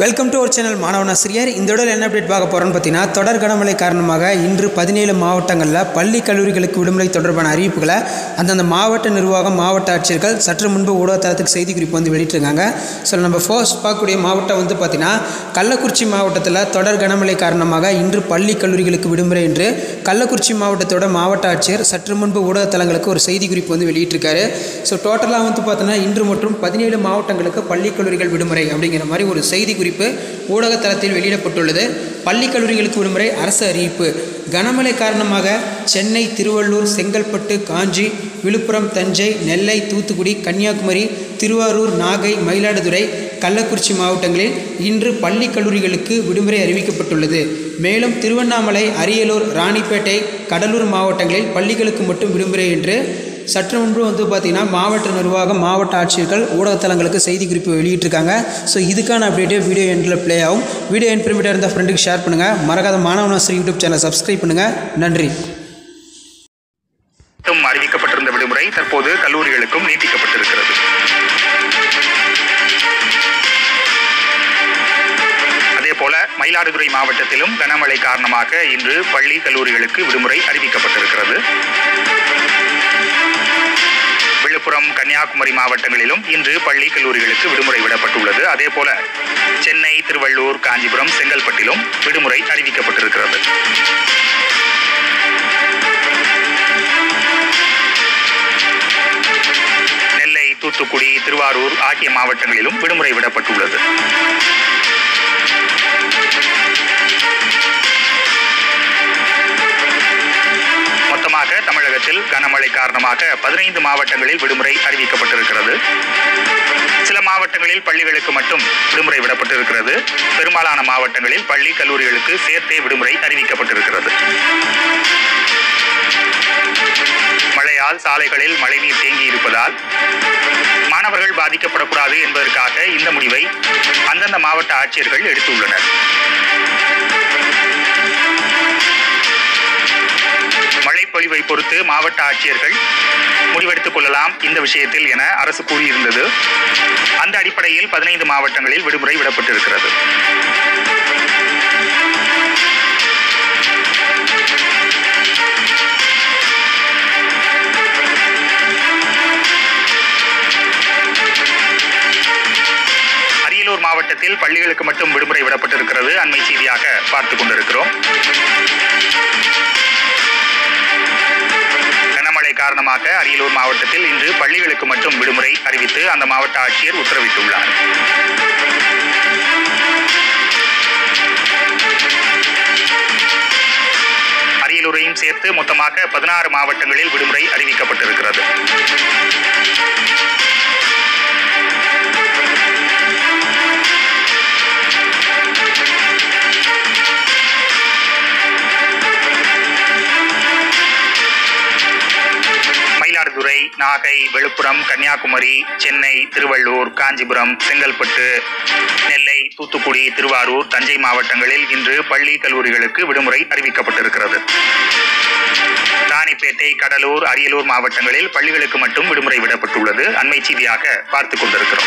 Welcome to our channel மாணவன் ஆசிரியர் இந்த இடத்துல என்ன அப்டேட் பார்க்க போகிறோன்னு பார்த்தீங்கன்னா தொடர் கனமழை காரணமாக இன்று பதினேழு மாவட்டங்களில் பள்ளி கல்லூரிகளுக்கு விடுமுறை தொடர்பான அறிவிப்புகளை அந்தந்த மாவட்ட நிர்வாகம் மாவட்ட ஆட்சியர்கள் சற்று முன்பு ஊடகத்தளத்துக்கு செய்திக்குறிப்பு வந்து வெளியிட்டிருக்காங்க. ஸோ நம்ம ஃபர்ஸ்ட் பார்க்கக்கூடிய மாவட்டம் வந்து பார்த்தீங்கன்னா கள்ளக்குறிச்சி மாவட்டத்தில் தொடர் கனமழை காரணமாக இன்று பள்ளி கல்லூரிகளுக்கு விடுமுறை என்று கள்ளக்குறிச்சி மாவட்டத்தோட மாவட்ட ஆட்சியர் சற்று முன்பு ஊடகத்தலங்களுக்கு ஒரு செய்திக்குறிப்பு வந்து வெளியிட்டிருக்காரு. ஸோ டோட்டலாக வந்து பார்த்தோன்னா இன்று மற்றும் பதினேழு மாவட்டங்களுக்கு பள்ளி கல்லூரிகள் விடுமுறை அப்படிங்கிற மாதிரி ஒரு செய்தி குறிப்பு ஊடகத்தளத்தில் வெளியிடப்பட்டுள்ளது. பள்ளி கல்லூரிகளுக்கு விடுமுறை அரசு அறிவிப்பு. கனமழை காரணமாக சென்னை திருவள்ளூர் செங்கல்பட்டு காஞ்சி விழுப்புரம் தஞ்சை நெல்லை தூத்துக்குடி கன்னியாகுமரி திருவாரூர் நாகை மயிலாடுதுறை கள்ளக்குறிச்சி மாவட்டங்களில் இன்று பள்ளி கல்லூரிகளுக்கு விடுமுறை அறிவிக்கப்பட்டுள்ளது. மேலும் திருவண்ணாமலை அரியலூர் ராணிப்பேட்டை கடலூர் மாவட்டங்களில் பள்ளிகளுக்கு மட்டும் விடுமுறை என்று சற்று முன்பு வந்து பார்த்திங்கன்னா மாவட்ட நிர்வாகம் மாவட்ட ஆட்சியர்கள் ஊடகத்தலங்களுக்கு செய்தி குறிப்பு வெளியிட்டிருக்காங்க. ஸோ இதுக்கான அப்டேட்டு வீடியோ எண்டில் ப்ளே ஆகும். வீடியோ என் பிரிமிட்டாக இருந்தால் ஃப்ரெண்டுக்கு ஷேர் பண்ணுங்கள் மறக்காத மாணவனாசிரி யூடியூப் சேனல் சப்ஸ்கிரைப் பண்ணுங்கள் நன்றி. அறிவிக்கப்பட்டிருந்த விடுமுறை தற்போது கல்லூரிகளுக்கும் நீட்டிக்கப்பட்டிருக்கிறது. போல மயிலாடுதுறை மாவட்டத்திலும் கனமழை காரணமாக இன்று பள்ளி கல்லூரிகளுக்கு விடுமுறை அறிவிக்கப்பட்டிருக்கிறது. விழுப்புரம் கன்னியாகுமரி மாவட்டங்களிலும் இன்று பள்ளி கல்லூரிகளுக்கு விடுமுறை விடப்பட்டுள்ளது. அதேபோல சென்னை திருவள்ளூர் காஞ்சிபுரம் செங்கல்பட்டிலும் விடுமுறை அறிவிக்கப்பட்டிருக்கிறது. நெல்லை தூத்துக்குடி திருவாரூர் ஆகிய மாவட்டங்களிலும் விடுமுறை விடப்பட்டுள்ளது. தமிழகத்தில் கனமழை காரணமாக பதினைந்து மாவட்டங்களில் விடுமுறை அறிவிக்கப்பட்டிருக்கிறது. சில மாவட்டங்களில் பள்ளிகளுக்கு மட்டும் விடுமுறை விடப்பட்டிருக்கிறது. பெரும்பாலான மாவட்டங்களில் பள்ளி கல்லூரிகளுக்கு சேர்த்தே விடுமுறை அறிவிக்கப்பட்டிருக்கிறது. மழையால் சாலைகளில் மழைநீர் தேங்கி இருப்பதால் மாணவர்கள் பாதிக்கப்படக்கூடாது என்பதற்காக இந்த முடிவை அந்தந்த மாவட்ட ஆட்சியர்கள் எடுத்துள்ளனர். மழை பொழிவை பொறுத்து மாவட்ட ஆட்சியர்கள் முடிவெடுத்துக் கொள்ளலாம் இந்த விஷயத்தில் என அரசு கூறியிருந்தது. அந்த அடிப்படையில் பதினைந்து மாவட்டங்களில் விடுமுறை விடப்பட்டிருக்கிறது. அரியலூர் மாவட்டத்தில் பள்ளிகளுக்கு மட்டும் விடுமுறை விடப்பட்டிருக்கிறது. அண்மை செய்தியாக பார்த்துக் கொண்டிருக்கிறோம். காரணமாக அரியலூர் மாவட்டத்தில் இன்று பள்ளிகளுக்கு மட்டும் விடுமுறை அறிவித்து அந்த மாவட்ட ஆட்சியர் உத்தரவிட்டுள்ளார். அரியலூரையும் சேர்த்து மொத்தமாக பதினாறு மாவட்டங்களில் விடுமுறை அறிவிக்கப்பட்டிருக்கிறது. நாகை விழுப்புரம் கன்னியாகுமரி சென்னை திருவள்ளூர் காஞ்சிபுரம் செங்கல்பட்டு நெல்லை தூத்துக்குடி திருவாரூர் தஞ்சை மாவட்டங்களில் இன்று பள்ளி கல்லூரிகளுக்கு விடுமுறை அறிவிக்கப்பட்டிருக்கிறது. ராணிப்பேட்டை கடலூர் அரியலூர் மாவட்டங்களில் பள்ளிகளுக்கு மட்டும் விடுமுறை விடப்பட்டுள்ளது. அண்மை செய்தியாக பார்த்துக் கொண்டிருக்கிறோம்.